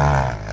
Ah.